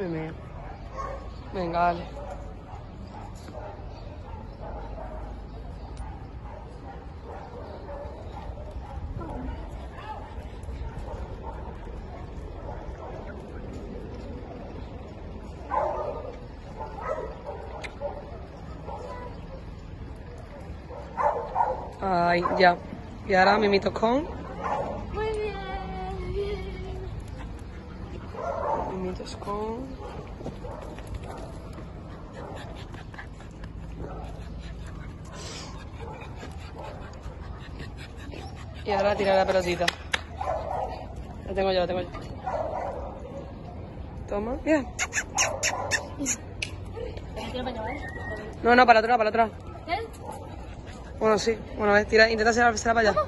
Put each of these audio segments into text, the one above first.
Venga, Venga, vale. Ay, ya. Y ahora mimitos Con... Y ahora tirar la pelotita. La tengo yo, la tengo yo. Toma. Mira. No, no, para atrás, para atrás. Bueno, sí. Bueno, a ver, tira, intenta hacer la para allá.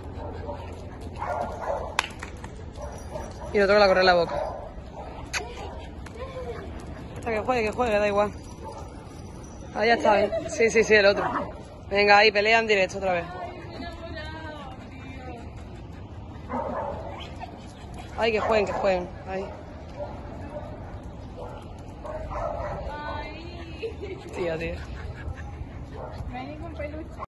Y otro que la corre en la boca. Que juegue, que juegue, da igual. Ahí está, ¿eh? Sí, sí, sí, el otro. Venga, ahí, pelea en directo otra vez. Ay, que jueguen, que jueguen. Ahí. Tía, tía. No hay ningún peluche.